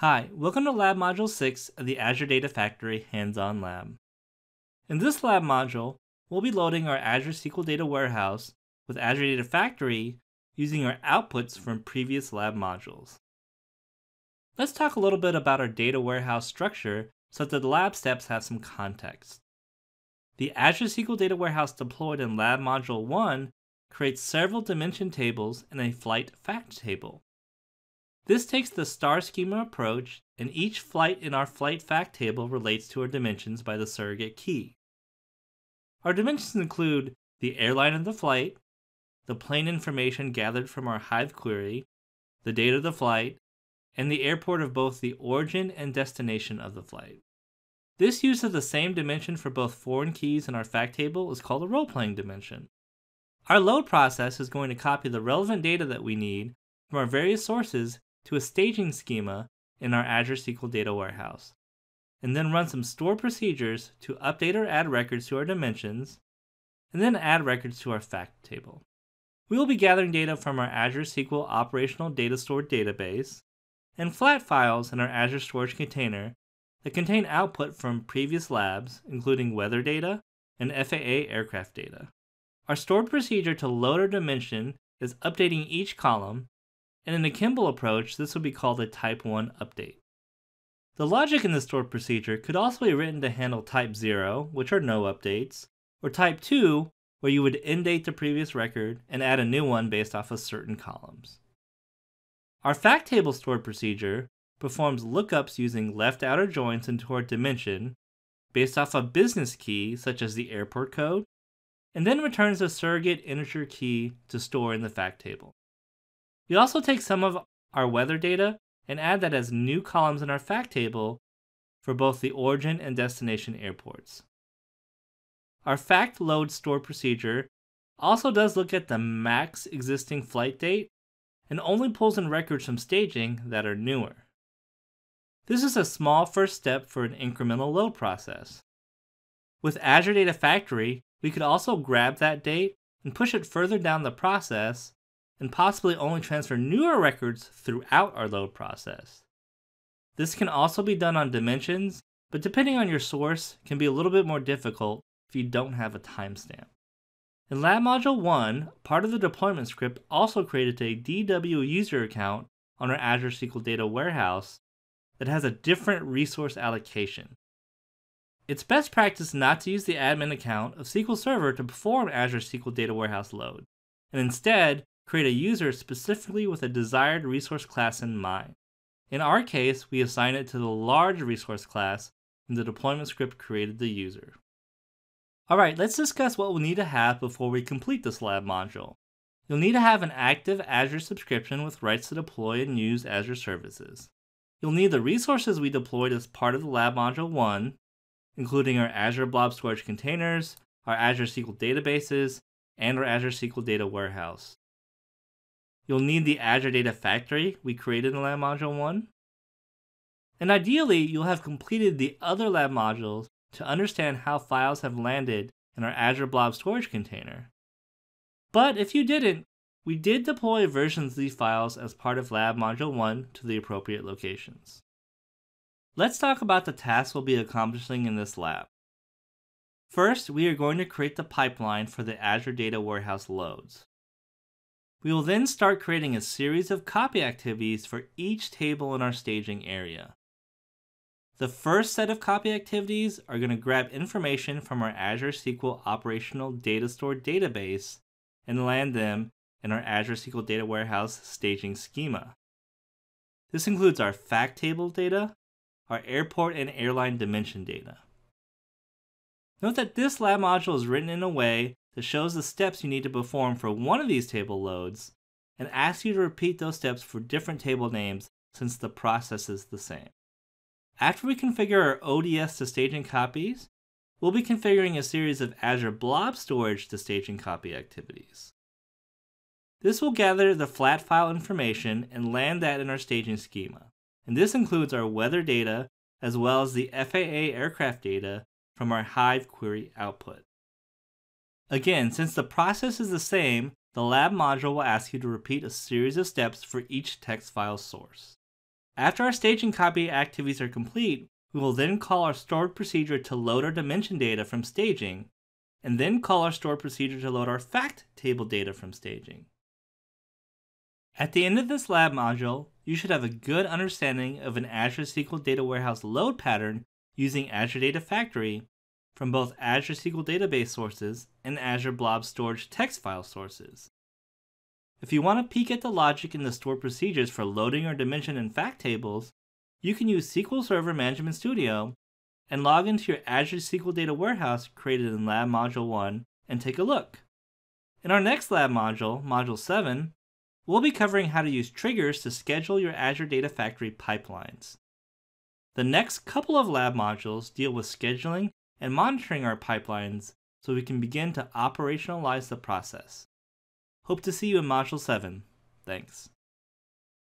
Hi, welcome to Lab Module 6 of the Azure Data Factory Hands-On Lab. In this lab module, we'll be loading our Azure SQL Data Warehouse with Azure Data Factory using our outputs from previous lab modules. Let's talk a little bit about our data warehouse structure so that the lab steps have some context. The Azure SQL Data Warehouse deployed in Lab Module 1 creates several dimension tables and a flight fact table. This takes the star schema approach, and each flight in our flight fact table relates to our dimensions by the surrogate key. Our dimensions include the airline of the flight, the plane information gathered from our Hive query, the date of the flight, and the airport of both the origin and destination of the flight. This use of the same dimension for both foreign keys in our fact table is called a role-playing dimension. Our load process is going to copy the relevant data that we need from our various sources to a staging schema in our Azure SQL Data Warehouse, and then run some store procedures to update or add records to our dimensions, and then add records to our fact table. We will be gathering data from our Azure SQL Operational Data Store database, and flat files in our Azure Storage Container that contain output from previous labs, including weather data and FAA aircraft data. Our stored procedure to load our dimension is updating each column and in a Kimball approach, this would be called a type 1 update. The logic in the stored procedure could also be written to handle type 0, which are no updates, or type 2, where you would end-date the previous record and add a new one based off of certain columns. Our fact table stored procedure performs lookups using left outer joins into our dimension based off a business key such as the airport code, and then returns a surrogate integer key to store in the fact table. We also take some of our weather data and add that as new columns in our fact table for both the origin and destination airports. Our fact load store procedure also does look at the max existing flight date and only pulls in records from staging that are newer. This is a small first step for an incremental load process. With Azure Data Factory, we could also grab that date and push it further down the process and possibly only transfer newer records throughout our load process. This can also be done on dimensions, but depending on your source, can be a little bit more difficult if you don't have a timestamp. In Lab Module 1, part of the deployment script also created a DW user account on our Azure SQL Data Warehouse that has a different resource allocation. It's best practice not to use the admin account of SQL Server to perform Azure SQL Data Warehouse load, and instead create a user specifically with a desired resource class in mind. In our case, we assign it to the large resource class and the deployment script created the user. Alright, let's discuss what we'll need to have before we complete this lab module. You'll need to have an active Azure subscription with rights to deploy and use Azure services. You'll need the resources we deployed as part of the lab module 1, including our Azure Blob Storage containers, our Azure SQL databases, and our Azure SQL Data Warehouse. You'll need the Azure Data Factory we created in Lab Module 1. And ideally, you'll have completed the other lab modules to understand how files have landed in our Azure Blob storage container. But if you didn't, we did deploy versions of these files as part of Lab Module 1 to the appropriate locations. Let's talk about the tasks we'll be accomplishing in this lab. First, we are going to create the pipeline for the Azure Data Warehouse loads. We will then start creating a series of copy activities for each table in our staging area. The first set of copy activities are going to grab information from our Azure SQL Operational Data Store database and land them in our Azure SQL Data Warehouse staging schema. This includes our fact table data, our airport and airline dimension data. Note that this lab module is written in a way that shows the steps you need to perform for one of these table loads and asks you to repeat those steps for different table names since the process is the same. After we configure our ODS to staging copies, we'll be configuring a series of Azure Blob Storage to staging copy activities. This will gather the flat file information and land that in our staging schema, and this includes our weather data as well as the FAA aircraft data from our Hive query output. Again, since the process is the same, the lab module will ask you to repeat a series of steps for each text file source. After our staging copy activities are complete, we will then call our stored procedure to load our dimension data from staging, and then call our stored procedure to load our fact table data from staging. At the end of this lab module, you should have a good understanding of an Azure SQL Data Warehouse load pattern using Azure Data Factory from both Azure SQL database sources and Azure Blob Storage text file sources. If you want to peek at the logic in the stored procedures for loading our dimension and fact tables, you can use SQL Server Management Studio and log into your Azure SQL Data Warehouse created in Lab Module 1 and take a look. In our next lab module, Module 7, we'll be covering how to use triggers to schedule your Azure Data Factory pipelines. The next couple of lab modules deal with scheduling and monitoring our pipelines so we can begin to operationalize the process. Hope to see you in Module 7. Thanks.